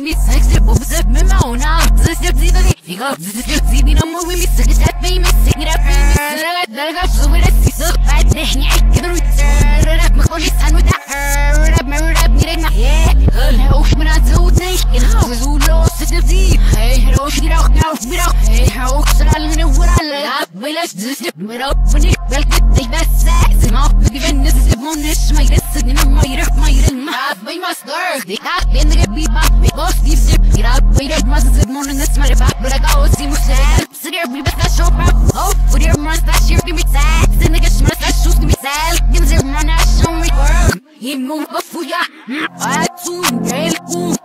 me sex the boobs up my own out this the this the figure up this the TV number with me sex that me me sex that me me درجة درجة صوبة السيسو بعد نحني أكبر وتراب مخوني سان ودا راب ما راب نيرنا هلا وش من أتوت نيش إنها وزولو ستبتي هاي روش نروح نروح نروح هاي بلاش دس نروح بني بلكت بس ساعة ما بيجي بالنسبة on this money box But I got all see moves sad So get me best that show bro Oh, with you run that shit give me sad Then they get smart that shoes give me sad Look in the zero run show me world. He move a fool ya mm, I do in game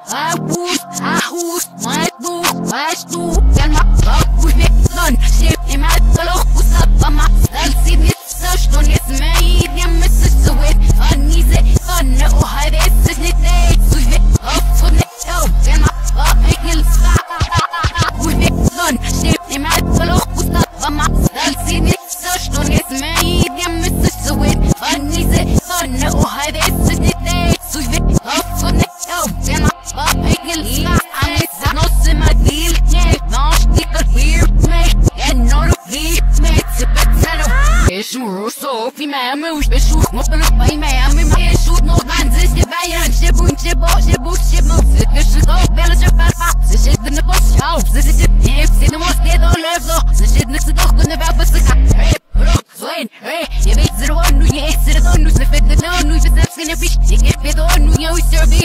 i mamy uśpieszów Może lupa i mamy moje żółtno Bandzy się bajeran, się bój, się bo, się bój, się mocy Wyszy go, biele się farfa Ze siedny na posiał, ze się nie chce No most nie do lewo, ze siedny co doch Gdy wał besyka, hej, bro, złyn, hej Nie być zerwonu, nie jest zerwonu Zefety na onu, bez napskania pić Nie kierpie do nie ujście robić